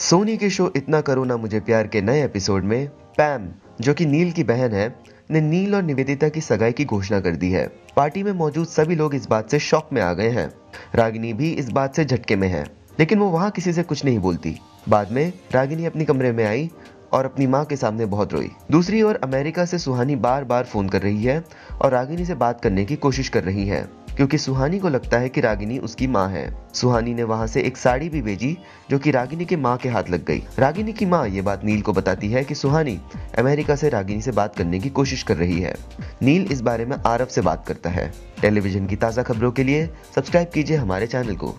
सोनी के शो इतना करो ना मुझे प्यार के नए एपिसोड में, पैम, जो कि नील की बहन है, ने नील और निवेदिता की सगाई की घोषणा कर दी है। पार्टी में मौजूद सभी लोग इस बात से शॉक में आ गए हैं। रागिनी भी इस बात से झटके में है, लेकिन वो वहाँ किसी से कुछ नहीं बोलती। बाद में रागिनी अपने कमरे में आई और अपनी माँ के सामने बहुत रोई। दूसरी ओर अमेरिका से सुहानी बार बार फ़ोन कर रही है और रागिनी से बात करने की कोशिश कर रही है। क्योंकि सुहानी को लगता है कि रागिनी उसकी माँ है। सुहानी ने वहाँ से एक साड़ी भी भेजी, जो कि रागिनी के माँ के हाथ लग गई। रागिनी की माँ ये बात नील को बताती है कि सुहानी अमेरिका से रागिनी से बात करने की कोशिश कर रही है। नील इस बारे में आरव से बात करता है। टेलीविज़न की ताज़ा खबरों के लिए सब्सक्राइब कीजिए हमारे चैनल को।